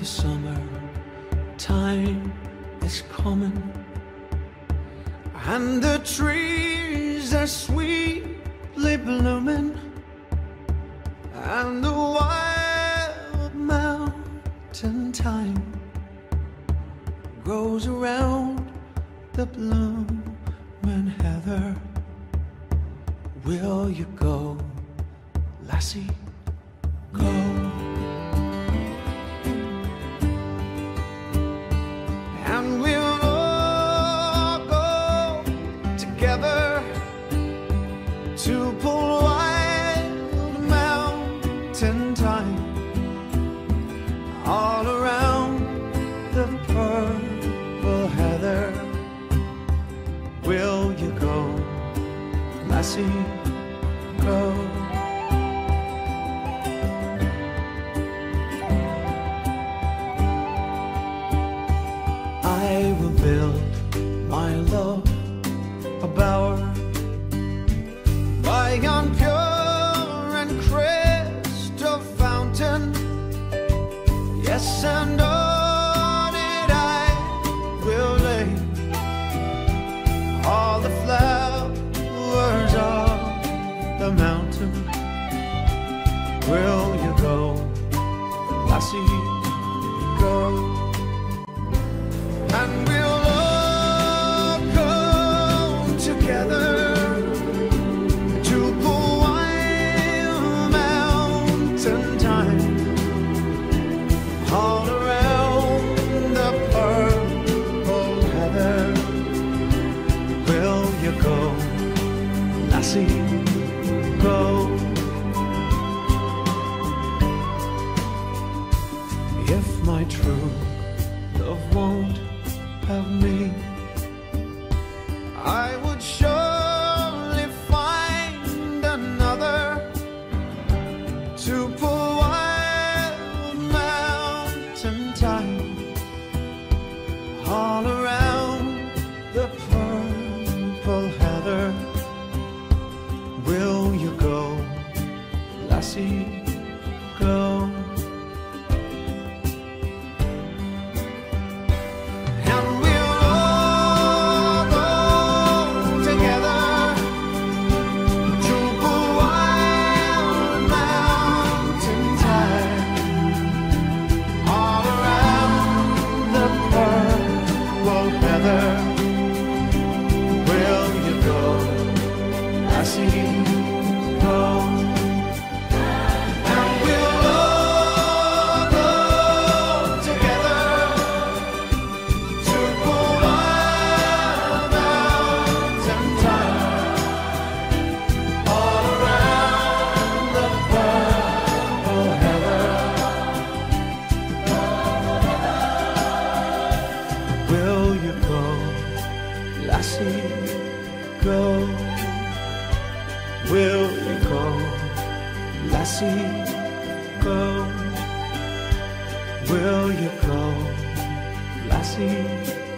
the summer time is coming, and the trees are sweetly blooming, and the wild mountain thyme grows around the blooming heather. Will you go, lassie? Go. Together to pull wild mountain thyme all around the purple heather. Will you go, lassie? Go. I Will you go, lassie? Go. And we'll all come together to the wild mountain thyme true love won't have me, I would see. Will you go, lassie? Go. Will you go, lassie?